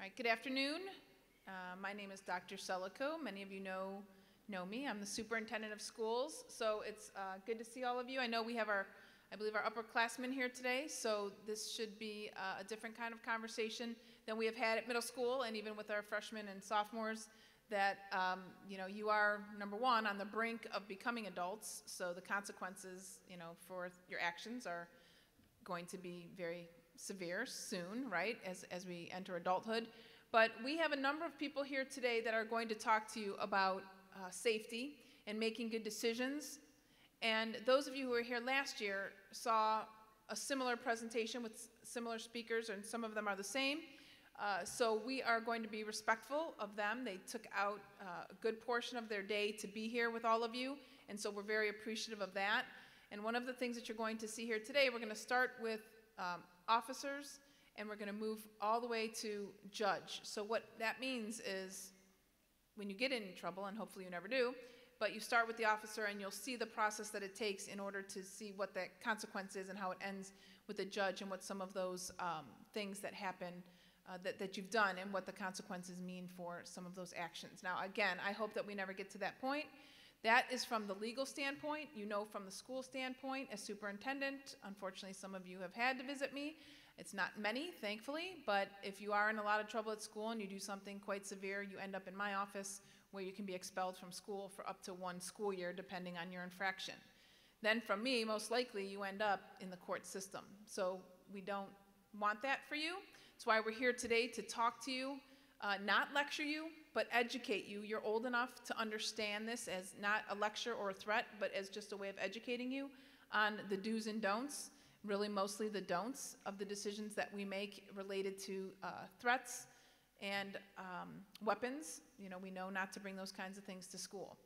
All right, good afternoon. Uh, my name is Dr. Selico. Many of you know, know me. I'm the superintendent of schools. So it's uh, good to see all of you. I know we have our, I believe, our upperclassmen here today. So this should be uh, a different kind of conversation than we have had at middle school and even with our freshmen and sophomores that um, you know you are number one on the brink of becoming adults so the consequences you know for your actions are going to be very severe soon, right, as, as we enter adulthood. But we have a number of people here today that are going to talk to you about uh, safety and making good decisions. And those of you who were here last year saw a similar presentation with similar speakers, and some of them are the same. Uh, so we are going to be respectful of them. They took out uh, a good portion of their day to be here with all of you, and so we're very appreciative of that. And one of the things that you're going to see here today, we're going to start with um, officers, and we're going to move all the way to judge. So what that means is when you get in trouble, and hopefully you never do, but you start with the officer and you'll see the process that it takes in order to see what the consequence is and how it ends with the judge and what some of those um, things that happen uh, that, that you've done and what the consequences mean for some of those actions. Now, again, I hope that we never get to that point. That is from the legal standpoint. You know from the school standpoint, as superintendent, unfortunately, some of you have had to visit me. It's not many, thankfully, but if you are in a lot of trouble at school and you do something quite severe, you end up in my office where you can be expelled from school for up to one school year, depending on your infraction. Then from me, most likely, you end up in the court system. So we don't want that for you. That's why we're here today to talk to you, uh, not lecture you, but educate you. You're old enough to understand this as not a lecture or a threat, but as just a way of educating you on the do's and don'ts, really mostly the don'ts of the decisions that we make related to uh, threats and um, weapons. You know, we know not to bring those kinds of things to school.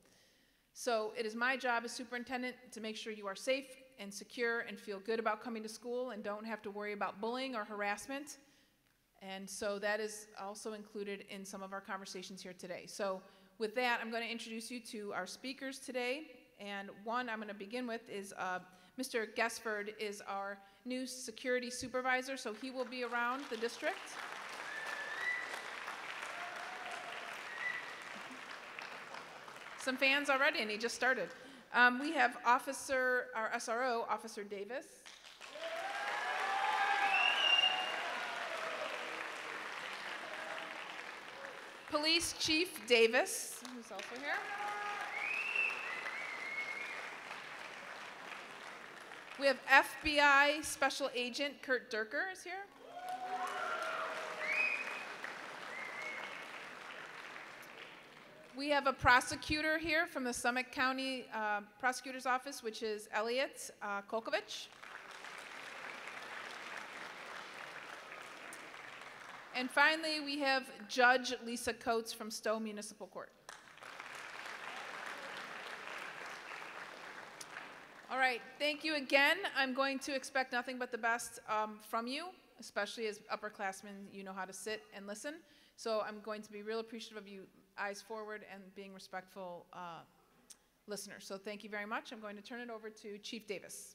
So it is my job as superintendent to make sure you are safe and secure and feel good about coming to school and don't have to worry about bullying or harassment. And so that is also included in some of our conversations here today. So with that, I'm going to introduce you to our speakers today. And one I'm going to begin with is uh, Mr. Gesford is our new security supervisor, so he will be around the district. Some fans already, and he just started. Um, we have Officer, our SRO, Officer Davis. Police Chief Davis, who's also here. We have FBI Special Agent Kurt Durker is here. We have a prosecutor here from the Summit County uh, Prosecutor's Office, which is Elliot uh, Kolkovich. And finally, we have Judge Lisa Coates from Stow Municipal Court. All right, thank you again. I'm going to expect nothing but the best um, from you, especially as upperclassmen, you know how to sit and listen. So I'm going to be real appreciative of you, eyes forward and being respectful uh, listeners. So thank you very much. I'm going to turn it over to Chief Davis.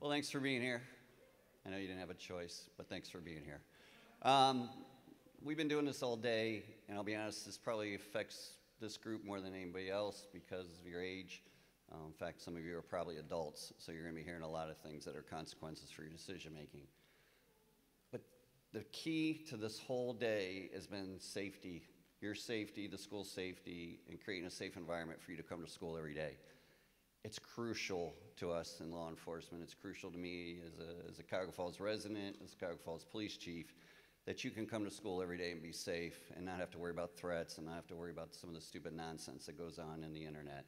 Well, thanks for being here. I know you didn't have a choice, but thanks for being here. Um, we've been doing this all day, and I'll be honest, this probably affects this group more than anybody else because of your age. Um, in fact, some of you are probably adults, so you're going to be hearing a lot of things that are consequences for your decision making. But the key to this whole day has been safety your safety, the school's safety, and creating a safe environment for you to come to school every day it's crucial to us in law enforcement. It's crucial to me as a, as a Cuyahoga Falls resident, as a Cuyahoga Falls police chief, that you can come to school every day and be safe and not have to worry about threats and not have to worry about some of the stupid nonsense that goes on in the internet.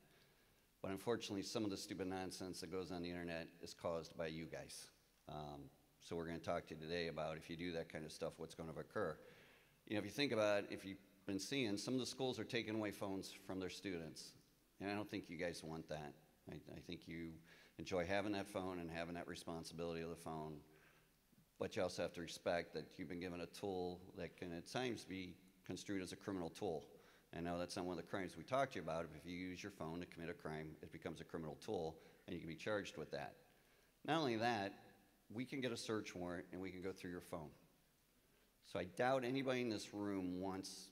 But unfortunately, some of the stupid nonsense that goes on the internet is caused by you guys. Um, so we're going to talk to you today about if you do that kind of stuff, what's going to occur. You know, if you think about it, if you've been seeing, some of the schools are taking away phones from their students. And I don't think you guys want that. I, I think you enjoy having that phone and having that responsibility of the phone. But you also have to respect that you've been given a tool that can at times be construed as a criminal tool. I know that's not one of the crimes we talked to you about. If you use your phone to commit a crime, it becomes a criminal tool, and you can be charged with that. Not only that, we can get a search warrant and we can go through your phone. So I doubt anybody in this room wants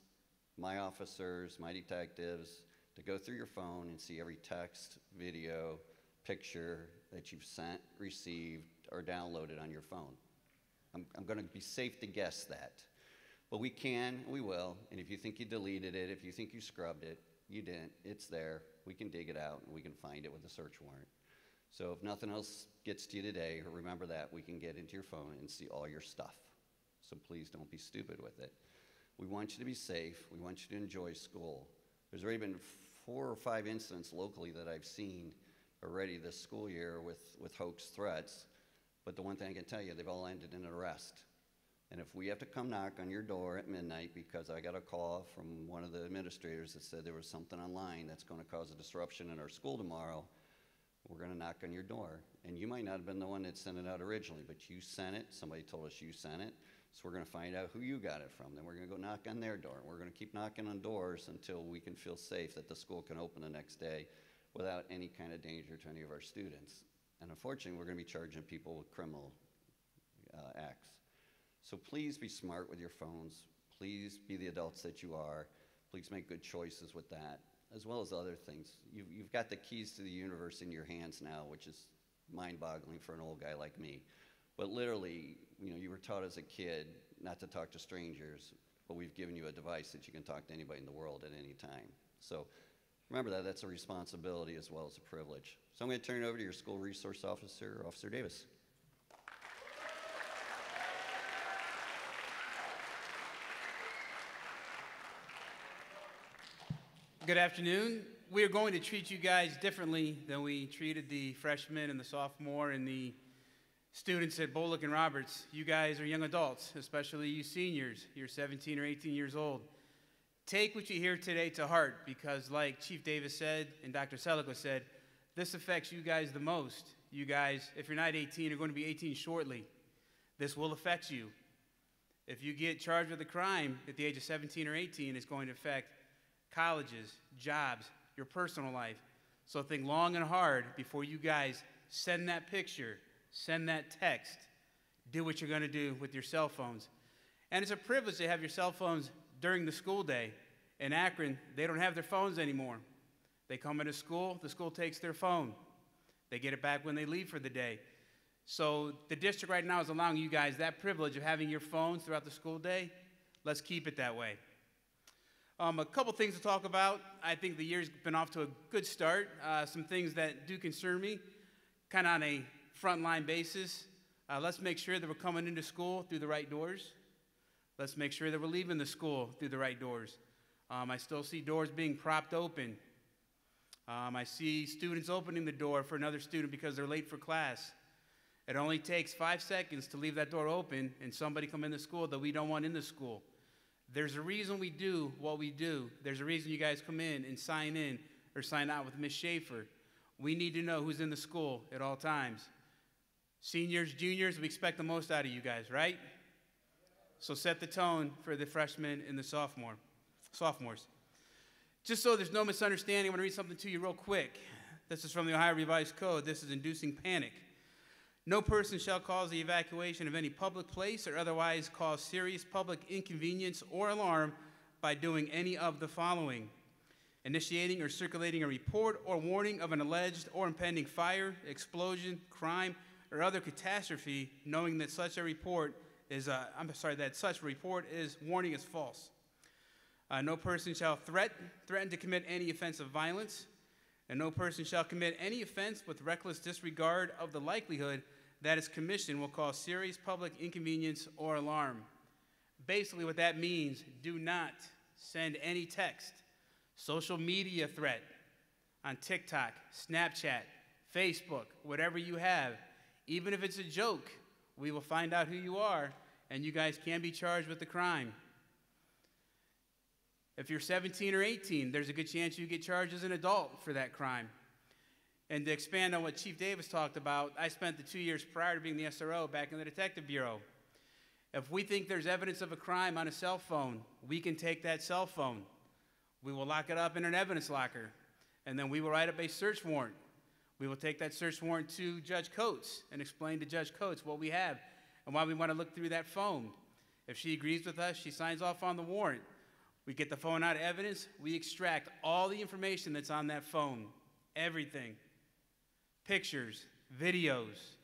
my officers, my detectives, to go through your phone and see every text, video, picture that you've sent, received, or downloaded on your phone. I'm, I'm going to be safe to guess that. But we can, we will, and if you think you deleted it, if you think you scrubbed it, you didn't. It's there. We can dig it out and we can find it with a search warrant. So if nothing else gets to you today, remember that we can get into your phone and see all your stuff. So please don't be stupid with it. We want you to be safe. We want you to enjoy school. There's already been four or five incidents locally that I've seen already this school year with, with hoax threats. But the one thing I can tell you, they've all ended in an arrest. And if we have to come knock on your door at midnight because I got a call from one of the administrators that said there was something online that's going to cause a disruption in our school tomorrow, we're going to knock on your door. And you might not have been the one that sent it out originally, but you sent it. Somebody told us you sent it. So we're going to find out who you got it from. Then we're going to go knock on their door. We're going to keep knocking on doors until we can feel safe that the school can open the next day without any kind of danger to any of our students. And unfortunately, we're going to be charging people with criminal uh, acts. So please be smart with your phones. Please be the adults that you are. Please make good choices with that, as well as other things. You've, you've got the keys to the universe in your hands now, which is mind boggling for an old guy like me. But literally, you know, you were taught as a kid not to talk to strangers, but we've given you a device that you can talk to anybody in the world at any time. So remember that, that's a responsibility as well as a privilege. So I'm going to turn it over to your school resource officer, Officer Davis. Good afternoon. We are going to treat you guys differently than we treated the freshmen and the sophomore and the students at Bolich and Roberts. You guys are young adults, especially you seniors. You're 17 or 18 years old. Take what you hear today to heart because, like Chief Davis said and Dr. Selico said, this affects you guys the most. You guys, if you're not 18, are going to be 18 shortly. This will affect you. If you get charged with a crime at the age of 17 or 18, it's going to affect colleges, jobs, your personal life. So think long and hard before you guys send that picture, send that text, do what you're going to do with your cell phones. And it's a privilege to have your cell phones during the school day. In Akron, they don't have their phones anymore. They come into school, the school takes their phone. They get it back when they leave for the day. So the district right now is allowing you guys that privilege of having your phones throughout the school day. Let's keep it that way. Um, a couple things to talk about. I think the year's been off to a good start. Uh, some things that do concern me, kind of on a frontline basis. Uh, let's make sure that we're coming into school through the right doors. Let's make sure that we're leaving the school through the right doors. Um, I still see doors being propped open. Um, I see students opening the door for another student because they're late for class. It only takes five seconds to leave that door open and somebody come in the school that we don't want in the school. There's a reason we do what we do. There's a reason you guys come in and sign in or sign out with Miss Schaefer. We need to know who's in the school at all times. Seniors, juniors, we expect the most out of you guys, right? So set the tone for the freshmen and the sophomore, sophomores. Just so there's no misunderstanding, I'm going to read something to you real quick. This is from the Ohio Revised Code. This is inducing panic. No person shall cause the evacuation of any public place or otherwise cause serious public inconvenience or alarm by doing any of the following initiating or circulating a report or warning of an alleged or impending fire, explosion, crime, or other catastrophe, knowing that such a report is, uh, I'm sorry, that such report is warning is false. Uh, no person shall threat, threaten to commit any offense of violence, and no person shall commit any offense with reckless disregard of the likelihood that its commission will cause serious public inconvenience or alarm. Basically, what that means do not send any text, social media threat on TikTok, Snapchat, Facebook, whatever you have. Even if it's a joke, we will find out who you are, and you guys can be charged with the crime. If you're 17 or 18, there's a good chance you get charged as an adult for that crime. And to expand on what Chief Davis talked about, I spent the two years prior to being the SRO back in the Detective Bureau. If we think there's evidence of a crime on a cell phone, we can take that cell phone. We will lock it up in an evidence locker, and then we will write up a search warrant. We will take that search warrant to Judge Coates and explain to Judge Coates what we have and why we want to look through that phone. If she agrees with us, she signs off on the warrant. We get the phone out of evidence, we extract all the information that's on that phone, everything pictures, videos,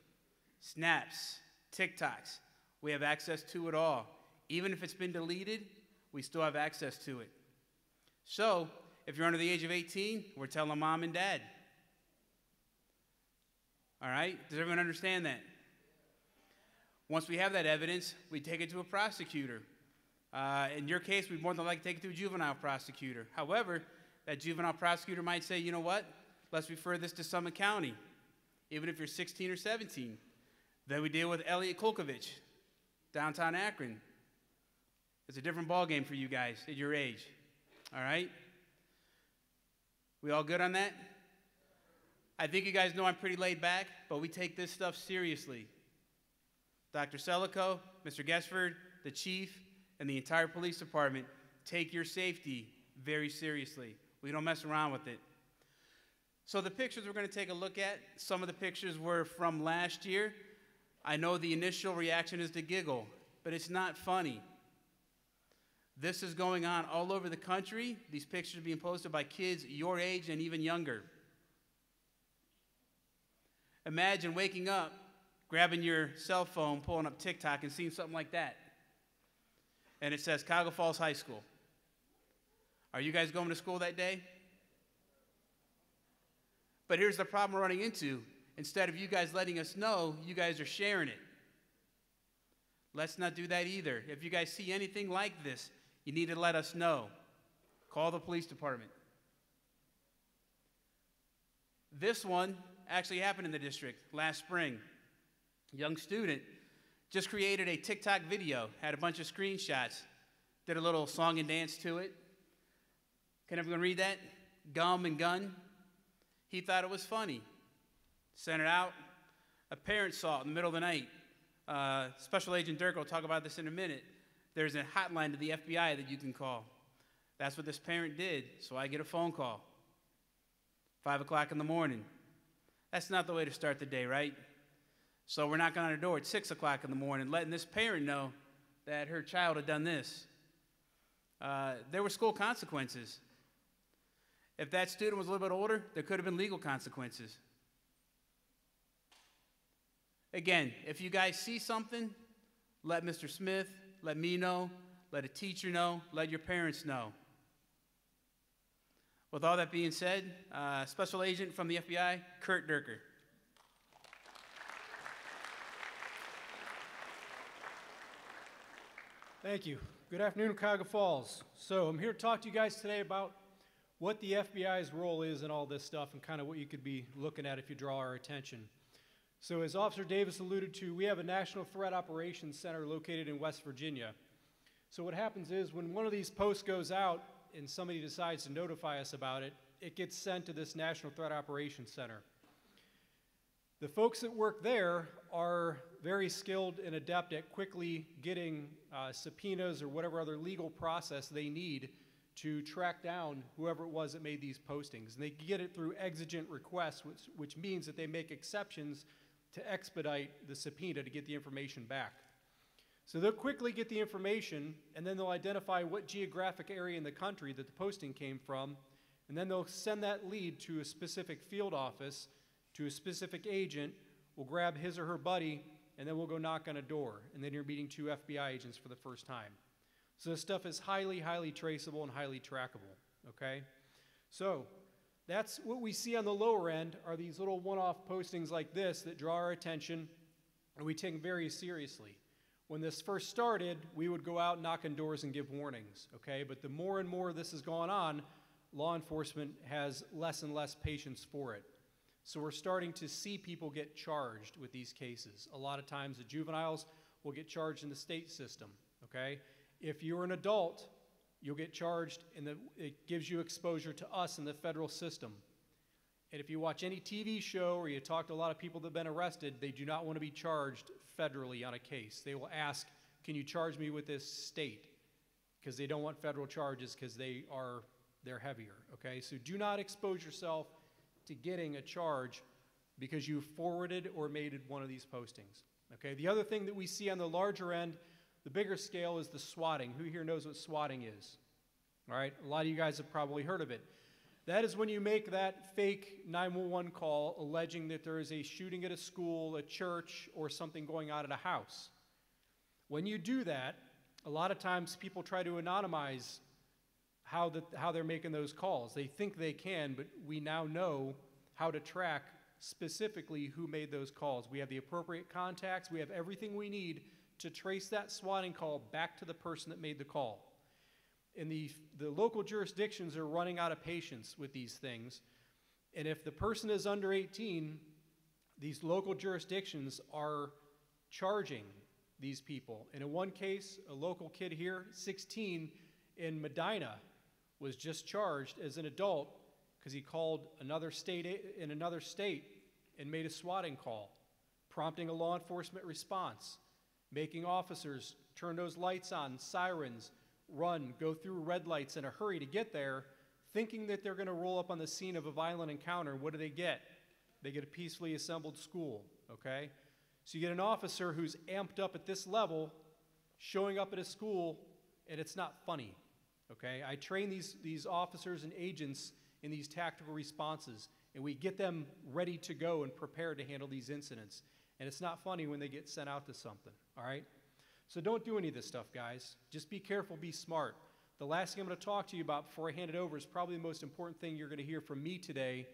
snaps, TikToks. We have access to it all. Even if it's been deleted, we still have access to it. So, if you're under the age of 18, we're telling mom and dad. All right? Does everyone understand that? Once we have that evidence, we take it to a prosecutor. Uh, in your case, we'd more than likely take it to a juvenile prosecutor. However, that juvenile prosecutor might say, you know what? Let's refer this to Summit County, even if you're 16 or 17. Then we deal with Elliot Kolkovich, downtown Akron. It's a different ballgame for you guys at your age. All right? We all good on that? I think you guys know I'm pretty laid back, but we take this stuff seriously. Dr. Selico, Mr. Gesford, the chief, and the entire police department take your safety very seriously. We don't mess around with it. So, the pictures we're going to take a look at, some of the pictures were from last year. I know the initial reaction is to giggle, but it's not funny. This is going on all over the country. These pictures are being posted by kids your age and even younger. Imagine waking up, grabbing your cell phone, pulling up TikTok, and seeing something like that. And it says Cuyahoga Falls High School. Are you guys going to school that day? But here's the problem we're running into. Instead of you guys letting us know, you guys are sharing it. Let's not do that either. If you guys see anything like this, you need to let us know. Call the police department. This one actually happened in the district last spring. A young student just created a TikTok video, had a bunch of screenshots, did a little song and dance to it. Can everyone read that? Gum and gun. He thought it was funny. Sent it out. A parent saw it in the middle of the night. Uh, Special Agent Dirk will talk about this in a minute. There's a hotline to the FBI that you can call. That's what this parent did, so I get a phone call. Five o'clock in the morning. That's not the way to start the day, right? So we're knocking on her door at six o'clock in the morning, letting this parent know that her child had done this. Uh, there were school consequences. If that student was a little bit older, there could have been legal consequences. Again, if you guys see something, let Mr. Smith, let me know, let a teacher know, let your parents know. With all that being said, uh, Special Agent from the FBI, Kurt Durker. Thank you. Good afternoon, Cuyahoga Falls. So I'm here to talk to you guys today about what the FBI's role is in all this stuff and kind of what you could be looking at if you draw our attention. So as Officer Davis alluded to, we have a National Threat Operations Center located in West Virginia. So what happens is when one of these posts goes out and somebody decides to notify us about it, it gets sent to this National Threat Operations Center. The folks that work there are very skilled and adept at quickly getting uh, subpoenas or whatever other legal process they need to track down whoever it was that made these postings. And they get it through exigent requests, which, which means that they make exceptions to expedite the subpoena to get the information back. So they'll quickly get the information, and then they'll identify what geographic area in the country that the posting came from, and then they'll send that lead to a specific field office, to a specific agent, will grab his or her buddy, and then we'll go knock on a door, and then you're meeting two FBI agents for the first time. So this stuff is highly, highly traceable and highly trackable, okay? So that's what we see on the lower end are these little one-off postings like this that draw our attention, and we take very seriously. When this first started, we would go out, knock on doors, and give warnings, okay? But the more and more this has gone on, law enforcement has less and less patience for it. So we're starting to see people get charged with these cases. A lot of times the juveniles will get charged in the state system, okay? If you're an adult, you'll get charged and it gives you exposure to us in the federal system. And if you watch any TV show or you talk to a lot of people that have been arrested, they do not want to be charged federally on a case. They will ask, can you charge me with this state? Because they don't want federal charges because they are, they're heavier, okay? So do not expose yourself to getting a charge because you forwarded or made one of these postings. Okay, the other thing that we see on the larger end, the bigger scale, is the swatting. Who here knows what swatting is? All right, a lot of you guys have probably heard of it. That is when you make that fake 911 call alleging that there is a shooting at a school, a church, or something going on at a house. When you do that, a lot of times people try to anonymize how, the, how they're making those calls. They think they can, but we now know how to track specifically who made those calls. We have the appropriate contacts, we have everything we need to trace that swatting call back to the person that made the call. And the, the local jurisdictions are running out of patience with these things. And if the person is under 18, these local jurisdictions are charging these people. And in one case, a local kid here, 16, in Medina, was just charged as an adult because he called another state in another state and made a swatting call, prompting a law enforcement response, making officers turn those lights on, sirens, run, go through red lights in a hurry to get there, thinking that they're going to roll up on the scene of a violent encounter. What do they get? They get a peacefully assembled school, okay? So you get an officer who's amped up at this level, showing up at a school, and it's not funny, okay? I train these, these officers and agents in these tactical responses, and we get them ready to go and prepared to handle these incidents. And it's not funny when they get sent out to something, all right? So don't do any of this stuff, guys. Just be careful, be smart. The last thing I'm going to talk to you about before I hand it over is probably the most important thing you're going to hear from me today.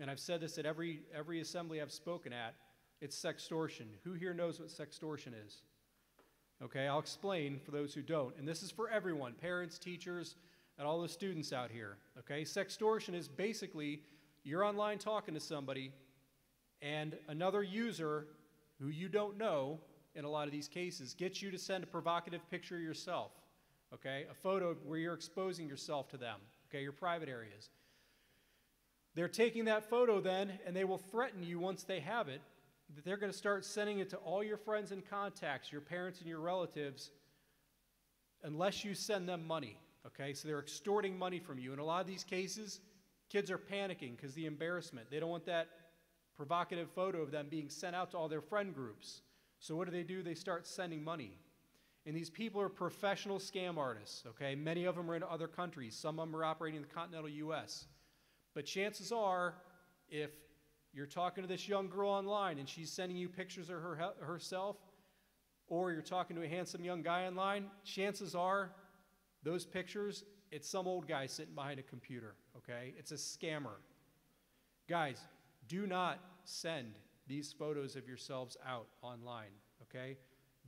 And I've said this at every, every assembly I've spoken at. It's sextortion. Who here knows what sextortion is? Okay, I'll explain for those who don't. And this is for everyone parents, teachers, and all the students out here. Okay, sextortion is basically you're online talking to somebody, and another user who you don't know in a lot of these cases gets you to send a provocative picture of yourself, okay? A photo where you're exposing yourself to them, okay, your private areas. They're taking that photo then, and they will threaten you once they have it that they're going to start sending it to all your friends and contacts, your parents and your relatives, unless you send them money, okay? So they're extorting money from you. In a lot of these cases, kids are panicking because the embarrassment. They don't want that provocative photo of them being sent out to all their friend groups. So what do they do? They start sending money. And these people are professional scam artists, okay? Many of them are in other countries. Some of them are operating in the continental US. But chances are, if you're talking to this young girl online and she's sending you pictures of her, herself, or you're talking to a handsome young guy online, chances are those pictures, it's some old guy sitting behind a computer, okay? It's a scammer. Guys, do not send these photos of yourselves out online, okay?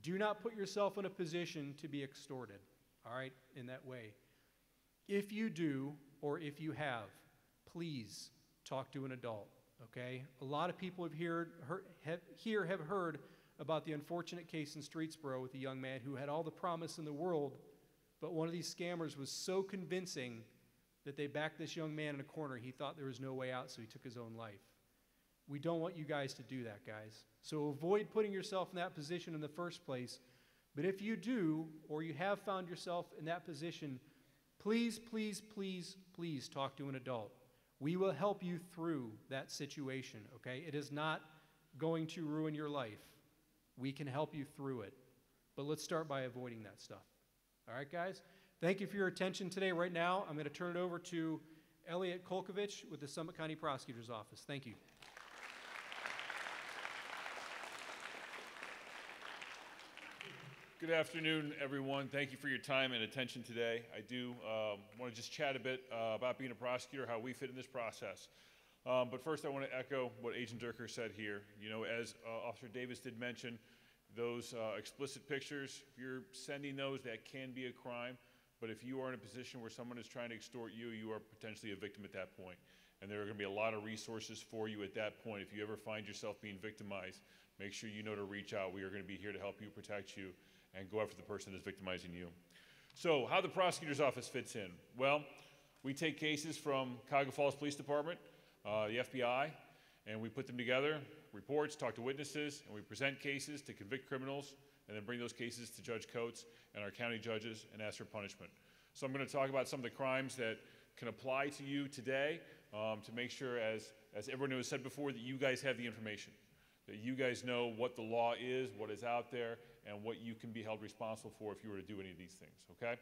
Do not put yourself in a position to be extorted, all right, in that way. If you do, or if you have, please talk to an adult, okay? A lot of people have, heard, have here have heard about the unfortunate case in Streetsboro with a young man who had all the promise in the world, but one of these scammers was so convincing that they backed this young man in a corner, he thought there was no way out, so he took his own life. We don't want you guys to do that, guys. So avoid putting yourself in that position in the first place. But if you do, or you have found yourself in that position, please, please, please, please talk to an adult. We will help you through that situation, okay? It is not going to ruin your life. We can help you through it. But let's start by avoiding that stuff. All right, guys? Thank you for your attention today. Right now, I'm going to turn it over to Elliot Kolkovich with the Summit County Prosecutor's Office. Thank you. Good afternoon, everyone. Thank you for your time and attention today. I do um, want to just chat a bit uh, about being a prosecutor, how we fit in this process. Um, but first, I want to echo what Agent Durker said here. You know, as uh, Officer Davis did mention, those uh, explicit pictures, if you're sending those, that can be a crime. But if you are in a position where someone is trying to extort you, you are potentially a victim at that point. And there are going to be a lot of resources for you at that point. If you ever find yourself being victimized, make sure you know to reach out. We are going to be here to help you, protect you, and go after the person that's victimizing you. So, how the prosecutor's office fits in? Well, we take cases from Cuyahoga Falls Police Department, uh, the FBI, and we put them together, reports, talk to witnesses, and we present cases to convict criminals, and then bring those cases to Judge Coates and our county judges and ask for punishment. So, I'm going to talk about some of the crimes that can apply to you today um, to make sure as as everyone has said before, that you guys have the information, that you guys know what the law is, what is out there, and what you can be held responsible for if you were to do any of these things, okay?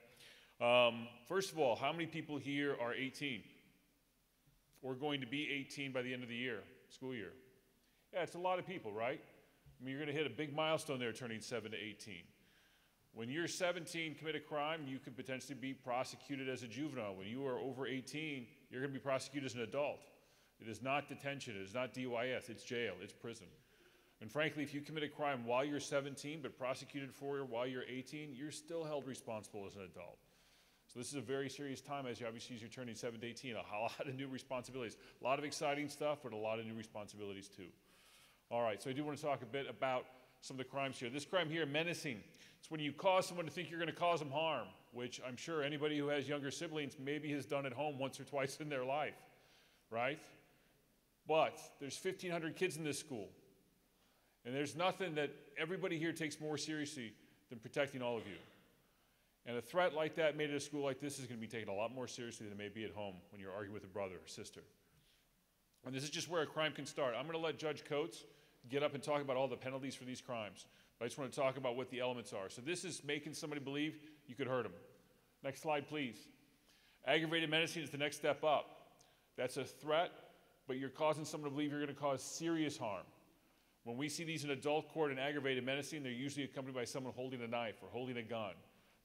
Um, first of all, how many people here are 18? Or going to be 18 by the end of the year, school year? Yeah, it's a lot of people, right? I mean, you're going to hit a big milestone there turning 7 to 18. When you're 17, commit a crime, you could potentially be prosecuted as a juvenile. When you are over 18, you're going to be prosecuted as an adult. It is not detention, it is not DYS, it's jail, it's prison. And frankly, if you commit a crime while you're 17 but prosecuted for it while you're 18, you're still held responsible as an adult. So this is a very serious time as you obviously as you're turning 7 to 18, a lot of new responsibilities. A lot of exciting stuff, but a lot of new responsibilities too. All right, so I do want to talk a bit about some of the crimes here. This crime here, menacing. It's when you cause someone to think you're going to cause them harm, which I'm sure anybody who has younger siblings maybe has done at home once or twice in their life, right? But there's 1,500 kids in this school. And there's nothing that everybody here takes more seriously than protecting all of you. And a threat like that made at a school like this is going to be taken a lot more seriously than it may be at home when you're arguing with a brother or sister. And this is just where a crime can start. I'm going to let Judge Coates get up and talk about all the penalties for these crimes. But I just want to talk about what the elements are. So this is making somebody believe you could hurt them. Next slide, please. Aggravated menacing is the next step up. That's a threat, but you're causing someone to believe you're going to cause serious harm. When we see these in adult court and aggravated menacing, they're usually accompanied by someone holding a knife or holding a gun.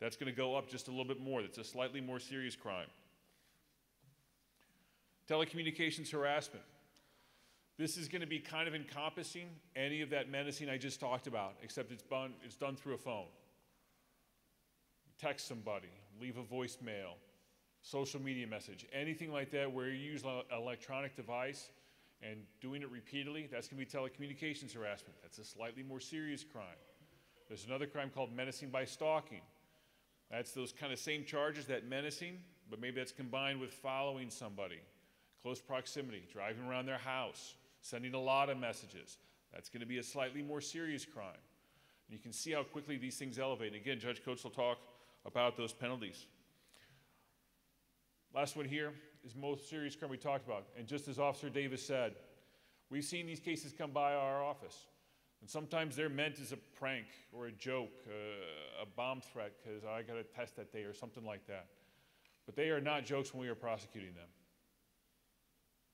That's going to go up just a little bit more. That's a slightly more serious crime. Telecommunications harassment. This is going to be kind of encompassing any of that menacing I just talked about, except it's done, it's done through a phone. Text somebody, leave a voicemail, social media message, anything like that where you use an electronic device and doing it repeatedly, that's going to be telecommunications harassment. That's a slightly more serious crime. There's another crime called menacing by stalking. That's those kind of same charges, that menacing, but maybe that's combined with following somebody, close proximity, driving around their house, sending a lot of messages. That's going to be a slightly more serious crime. And you can see how quickly these things elevate. And again, Judge Coates will talk about those penalties. Last one here is most serious crime we talked about. And just as Officer Davis said, we've seen these cases come by our office. And sometimes they're meant as a prank or a joke, uh, a bomb threat, because I got a test that day or something like that. But they are not jokes when we are prosecuting them.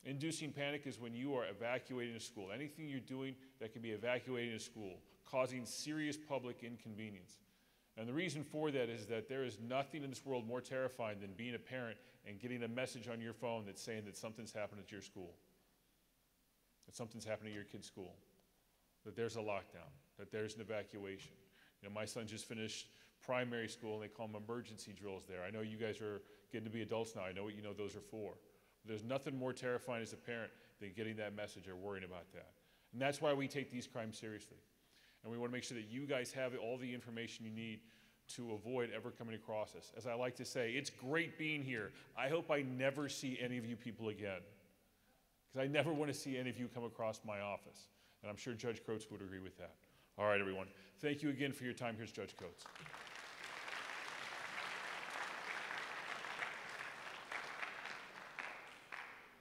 Inducing panic is when you are evacuating a school. Anything you're doing that can be evacuating a school, causing serious public inconvenience. And the reason for that is that there is nothing in this world more terrifying than being a parent and getting a message on your phone that's saying that something's happened at your school, that something's happened at your kid's school, that there's a lockdown, that there's an evacuation. You know, my son just finished primary school and they call them emergency drills there. I know you guys are getting to be adults now. I know what you know those are for. But there's nothing more terrifying as a parent than getting that message or worrying about that. And that's why we take these crimes seriously. And we want to make sure that you guys have all the information you need to avoid ever coming across us. As I like to say, it's great being here. I hope I never see any of you people again. Because I never want to see any of you come across my office. And I'm sure Judge Coates would agree with that. All right, everyone. Thank you again for your time. Here's Judge Coates.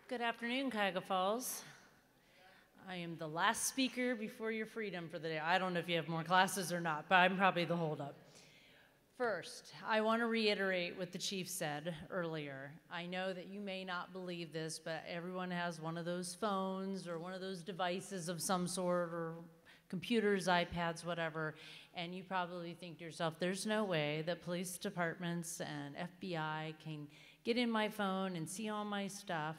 Good afternoon, Cuyahoga Falls. I am the last speaker before your freedom for the day. I don't know if you have more classes or not, but I'm probably the holdup. First, I want to reiterate what the chief said earlier. I know that you may not believe this, but everyone has one of those phones or one of those devices of some sort or computers, iPads, whatever, and you probably think to yourself, there's no way that police departments and FBI can get in my phone and see all my stuff.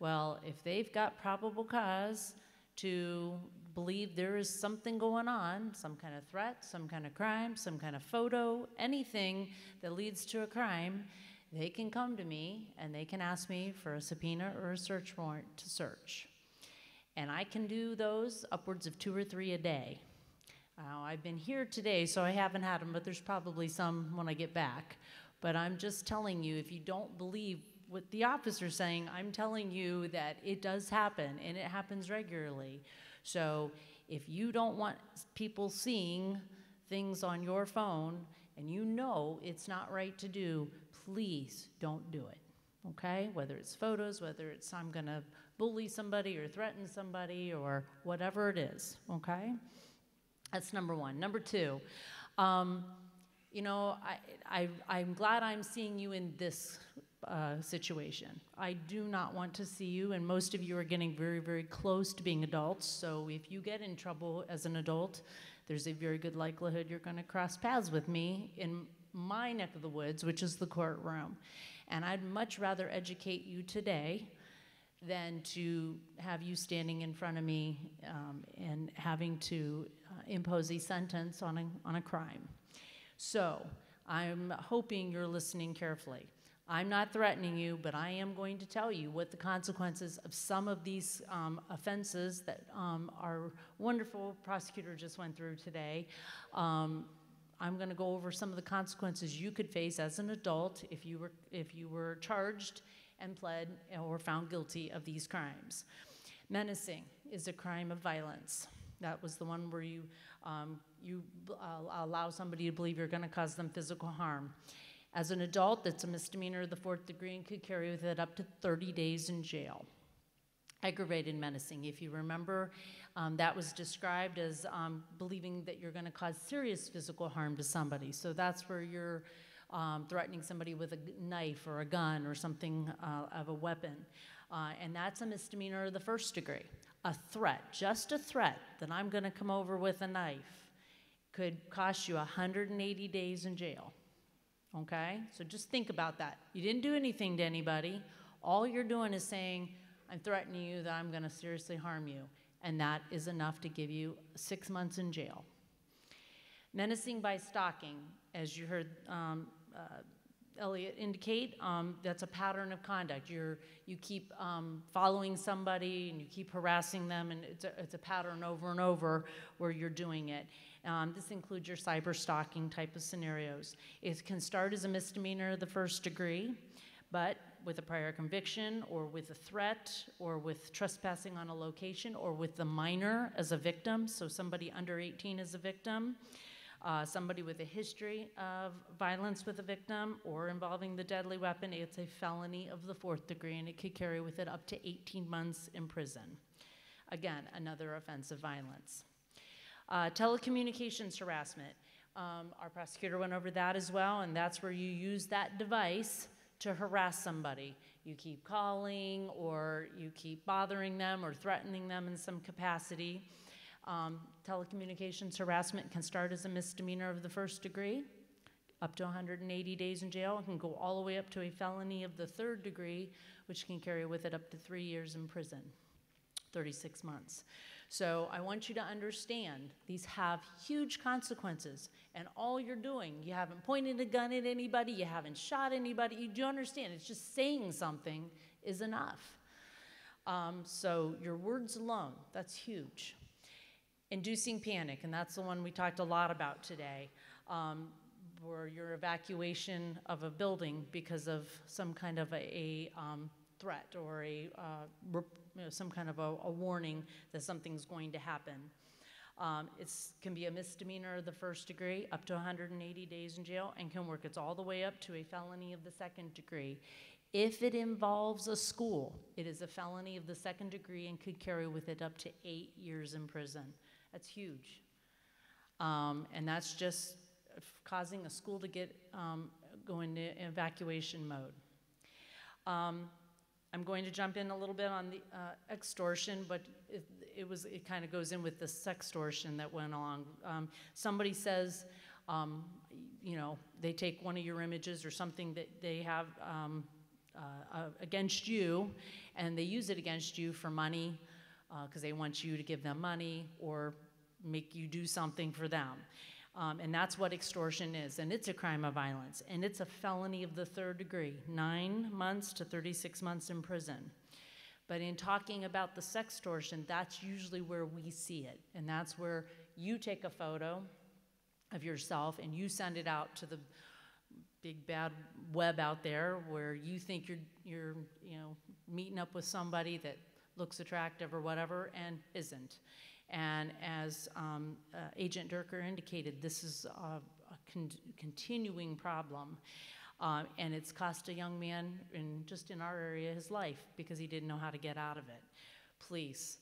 Well, if they've got probable cause, to believe there is something going on, some kind of threat, some kind of crime, some kind of photo, anything that leads to a crime, they can come to me and they can ask me for a subpoena or a search warrant to search. And I can do those upwards of two or three a day. Uh, I've been here today, so I haven't had them, but there's probably some when I get back. But I'm just telling you, if you don't believe what the officer's saying, I'm telling you that it does happen and it happens regularly. So if you don't want people seeing things on your phone and you know it's not right to do, please don't do it. okay? Whether it's photos, whether it's I'm going to bully somebody or threaten somebody or whatever it is, okay? That's number one. Number two, um, you know, I, I, I'm glad I'm seeing you in this uh, situation. I do not want to see you, and most of you are getting very, very close to being adults. So if you get in trouble as an adult, there's a very good likelihood you're going to cross paths with me in my neck of the woods, which is the courtroom. And I'd much rather educate you today than to have you standing in front of me um, and having to uh, impose a sentence on a, on a crime. So I'm hoping you're listening carefully. I'm not threatening you, but I am going to tell you what the consequences of some of these um, offenses that um, our wonderful prosecutor just went through today. Um, I'm going to go over some of the consequences you could face as an adult if you were if you were charged and pled or found guilty of these crimes. Menacing is a crime of violence. That was the one where you, um, you uh, allow somebody to believe you're going to cause them physical harm. As an adult, that's a misdemeanor of the fourth degree and could carry with it up to 30 days in jail. Aggravated menacing, if you remember, um, that was described as um, believing that you're going to cause serious physical harm to somebody. So that's where you're um, threatening somebody with a knife or a gun or something uh, of a weapon. Uh, and that's a misdemeanor of the first degree. A threat, just a threat that I'm going to come over with a knife, could cost you 180 days in jail. Okay? So just think about that. You didn't do anything to anybody. All you're doing is saying, I'm threatening you that I'm going to seriously harm you. And that is enough to give you six months in jail. Menacing by stalking, as you heard um, uh, Elliot indicate, um, that's a pattern of conduct. You're, you keep um, following somebody and you keep harassing them, and it's a, it's a pattern over and over where you're doing it. Um, this includes your cyber stalking type of scenarios. It can start as a misdemeanor of the first degree, but with a prior conviction, or with a threat, or with trespassing on a location, or with the minor as a victim, so somebody under 18 as a victim uh, somebody with a history of violence with a victim or involving the deadly weapon, it's a felony of the fourth degree and it could carry with it up to 18 months in prison. Again, another offense of violence. Uh, telecommunications harassment. Um, our prosecutor went over that as well, and that's where you use that device to harass somebody. You keep calling, or you keep bothering them, or threatening them in some capacity. Um, telecommunications harassment can start as a misdemeanor of the first degree, up to 180 days in jail. It can go all the way up to a felony of the third degree, which can carry with it up to three years in prison, 36 months. So I want you to understand these have huge consequences. And all you're doing, you haven't pointed a gun at anybody, you haven't shot anybody. You do understand, it's just saying something is enough. Um, so your words alone, that's huge. Inducing panic, and that's the one we talked a lot about today, um, or your evacuation of a building because of some kind of a, a um, threat or a, uh, you know, some kind of a, a, warning that something's going to happen. Um, it can be a misdemeanor of the first degree, up to 180 days in jail, and can work its all the way up to a felony of the second degree. If it involves a school, it is a felony of the second degree and could carry with it up to eight years in prison. That's huge. Um, and that's just causing a school to get um, go into evacuation mode. Um, I'm going to jump in a little bit on the uh, extortion, but it, it was it kind of goes in with the sextortion that went along. Um, somebody says, um, you know, they take one of your images or something that they have um, uh, uh, against you, and they use it against you for money because uh, they want you to give them money or make you do something for them. Um, and that's what extortion is. And it's a crime of violence. And it's a felony of the third degree nine months to 36 months in prison. But in talking about the sextortion, that's usually where we see it. And that's where you take a photo of yourself and you send it out to the big bad web out there where you think you're, you're you know, meeting up with somebody that looks attractive or whatever and isn't. And as um, uh, Agent Durker indicated, this is a, a con continuing problem. Um, and it's cost a young man in just in our area his life because he didn't know how to get out of it. Please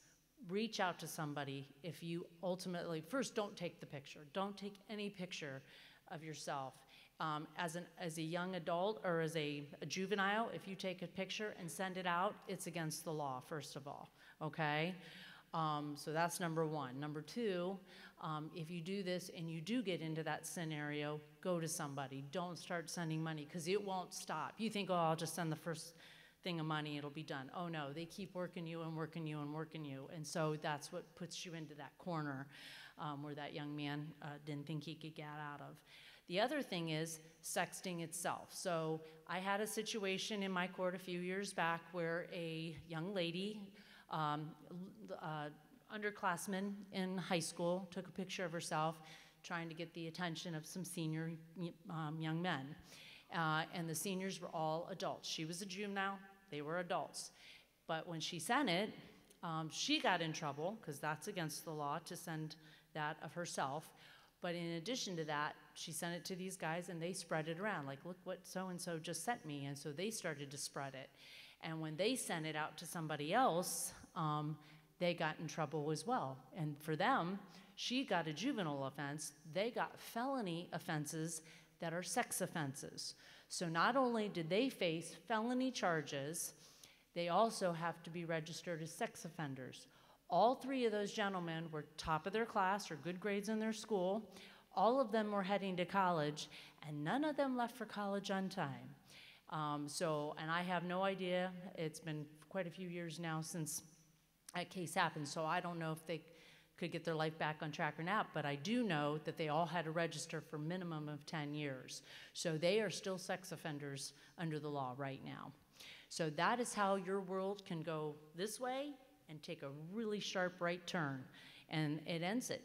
reach out to somebody if you ultimately first don't take the picture. Don't take any picture of yourself. Um, as, an, as a young adult or as a, a juvenile, if you take a picture and send it out, it's against the law, first of all, okay? Um, so that's number one. Number two, um, if you do this and you do get into that scenario, go to somebody. Don't start sending money because it won't stop. You think, oh, I'll just send the first thing of money, it'll be done. Oh no, they keep working you and working you and working you. And so that's what puts you into that corner um, where that young man uh, didn't think he could get out of. The other thing is sexting itself. So I had a situation in my court a few years back where a young lady, um, uh, underclassman in high school, took a picture of herself trying to get the attention of some senior um, young men. Uh, and the seniors were all adults. She was a juvenile, they were adults. But when she sent it, um, she got in trouble because that's against the law to send that of herself. But in addition to that, she sent it to these guys and they spread it around like, look what so and so just sent me. And so they started to spread it. And when they sent it out to somebody else, um, they got in trouble as well. And for them, she got a juvenile offense, they got felony offenses that are sex offenses. So not only did they face felony charges, they also have to be registered as sex offenders. All three of those gentlemen were top of their class or good grades in their school. All of them were heading to college, and none of them left for college on time. Um, so, and I have no idea. It's been quite a few years now since that case happened, so I don't know if they could get their life back on track or not, but I do know that they all had to register for minimum of 10 years. So they are still sex offenders under the law right now. So that is how your world can go this way and take a really sharp right turn, and it ends it.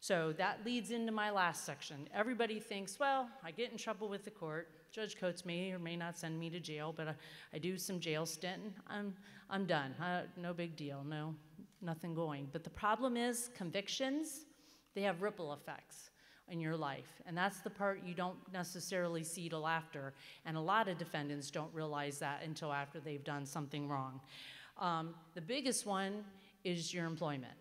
So that leads into my last section. Everybody thinks, well, I get in trouble with the court. Judge Coates may or may not send me to jail, but I, I do some jail stint. I'm, I'm done. Uh, no big deal. No, nothing going. But the problem is convictions, they have ripple effects in your life. And that's the part you don't necessarily see till after. And a lot of defendants don't realize that until after they've done something wrong. Um, the biggest one is your employment.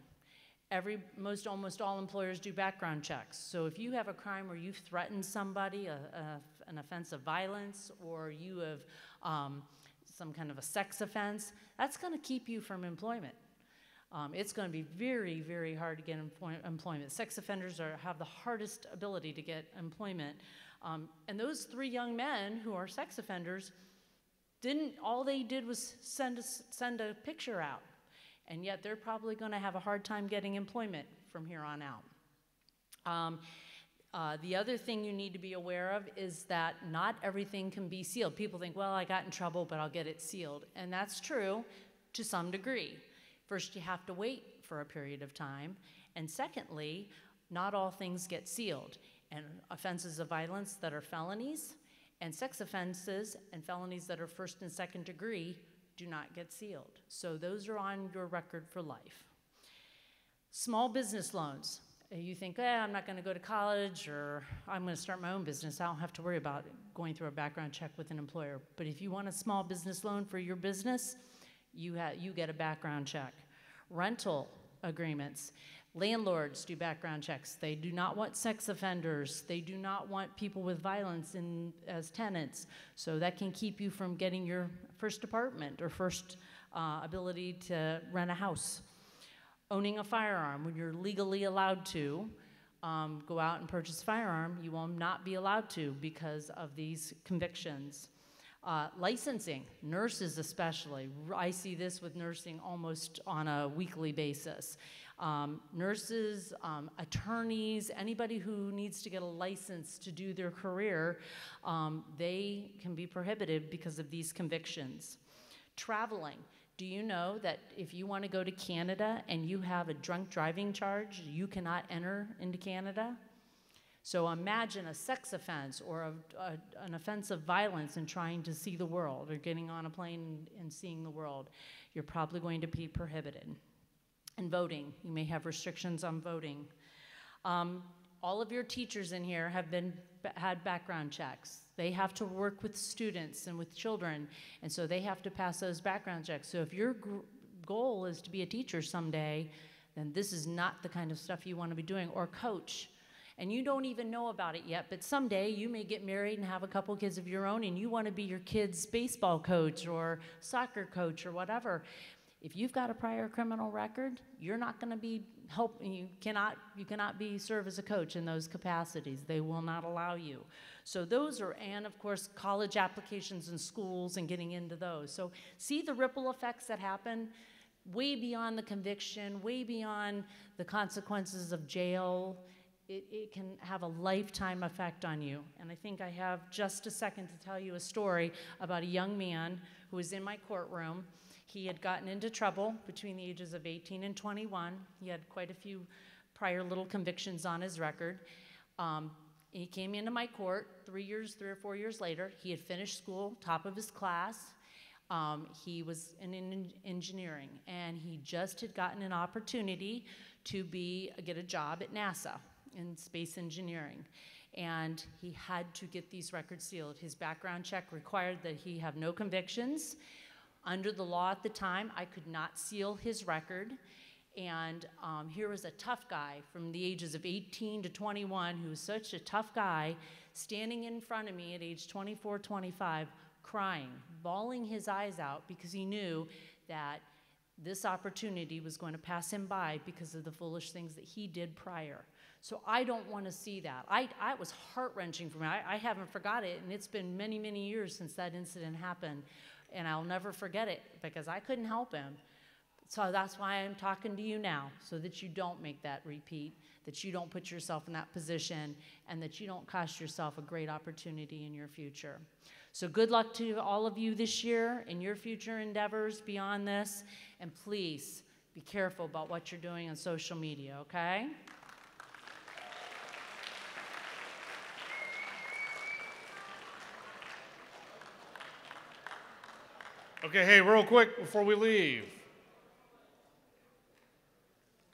Every, most, almost all employers do background checks. So if you have a crime where you've threatened somebody, a, a, an offense of violence, or you have um, some kind of a sex offense, that's going to keep you from employment. Um, it's going to be very, very hard to get employ employment. Sex offenders are, have the hardest ability to get employment. Um, and those three young men who are sex offenders, didn't, all they did was send a, send a picture out. And yet they're probably going to have a hard time getting employment from here on out. Um, uh, the other thing you need to be aware of is that not everything can be sealed. People think, well, I got in trouble, but I'll get it sealed. And that's true to some degree. First, you have to wait for a period of time. And secondly, not all things get sealed. And offenses of violence that are felonies and sex offenses and felonies that are first and second degree do not get sealed. So those are on your record for life. Small business loans. You think, eh, I'm not going to go to college or I'm going to start my own business. I don't have to worry about going through a background check with an employer. But if you want a small business loan for your business, you, you get a background check. Rental agreements. Landlords do background checks. They do not want sex offenders. They do not want people with violence in, as tenants. So that can keep you from getting your first apartment or first uh, ability to rent a house. Owning a firearm when you're legally allowed to. Um, go out and purchase a firearm, you will not be allowed to because of these convictions. Uh, licensing, nurses especially. I see this with nursing almost on a weekly basis um, nurses, um, attorneys, anybody who needs to get a license to do their career, um, they can be prohibited because of these convictions. Traveling. Do you know that if you want to go to Canada and you have a drunk driving charge, you cannot enter into Canada? So imagine a sex offense or a, a, an offense of violence in trying to see the world or getting on a plane and seeing the world. You're probably going to be prohibited and voting. You may have restrictions on voting. Um, all of your teachers in here have been had background checks. They have to work with students and with children, and so they have to pass those background checks. So if your goal is to be a teacher someday, then this is not the kind of stuff you want to be doing, or coach. And you don't even know about it yet, but someday you may get married and have a couple kids of your own, and you want to be your kid's baseball coach or soccer coach or whatever. If you've got a prior criminal record, you're not going to be help. You cannot you cannot be serve as a coach in those capacities. They will not allow you. So those are and of course college applications and schools and getting into those. So see the ripple effects that happen way beyond the conviction, way beyond the consequences of jail. It, it can have a lifetime effect on you. And I think I have just a second to tell you a story about a young man who was in my courtroom. He had gotten into trouble between the ages of 18 and 21. He had quite a few prior little convictions on his record. Um, he came into my court three years, three or four years later. He had finished school, top of his class. Um, he was in, in engineering, and he just had gotten an opportunity to be get a job at NASA in space engineering. And he had to get these records sealed. His background check required that he have no convictions. Under the law at the time, I could not seal his record. And um, here was a tough guy from the ages of 18 to 21 who was such a tough guy standing in front of me at age 24, 25, crying, bawling his eyes out because he knew that this opportunity was going to pass him by because of the foolish things that he did prior. So I don't want to see that. I, I was heart wrenching for me. I, I haven't forgot it, and it's been many, many years since that incident happened, and I'll never forget it because I couldn't help him. So that's why I'm talking to you now, so that you don't make that repeat, that you don't put yourself in that position, and that you don't cost yourself a great opportunity in your future. So good luck to all of you this year in your future endeavors beyond this, and please be careful about what you're doing on social media, okay? Okay, hey, real quick before we leave.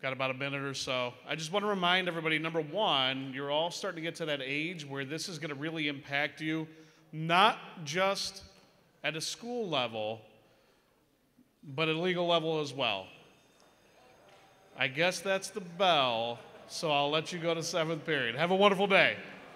Got about a minute or so. I just want to remind everybody number one, you're all starting to get to that age where this is going to really impact you, not just at a school level, but at a legal level as well. I guess that's the bell, so I'll let you go to seventh period. Have a wonderful day.